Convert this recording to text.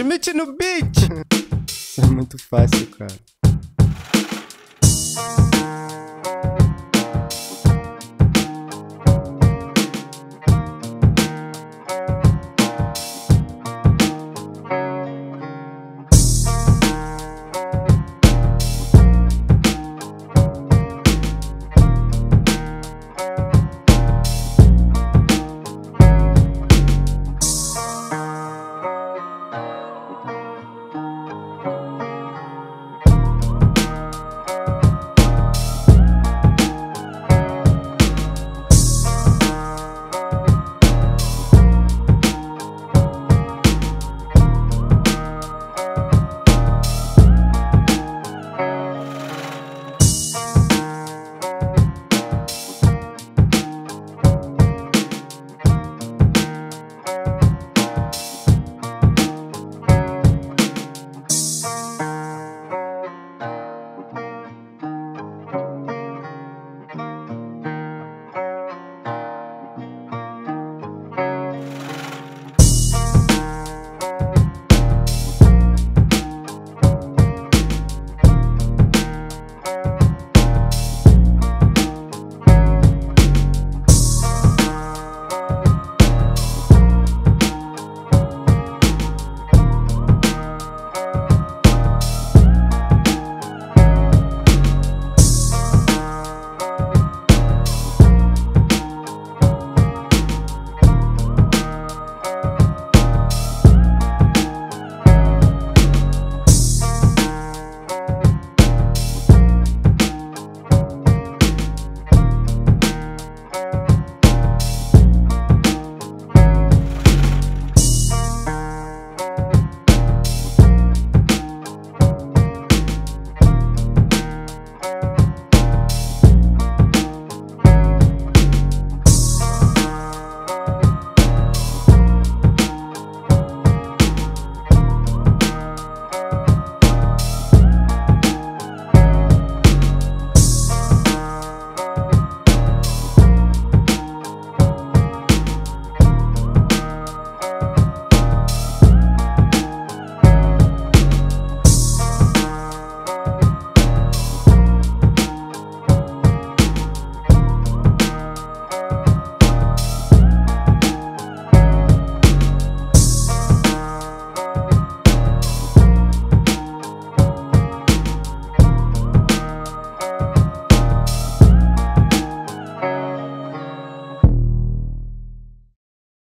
Schmidt no beat! Isso é muito fácil, cara.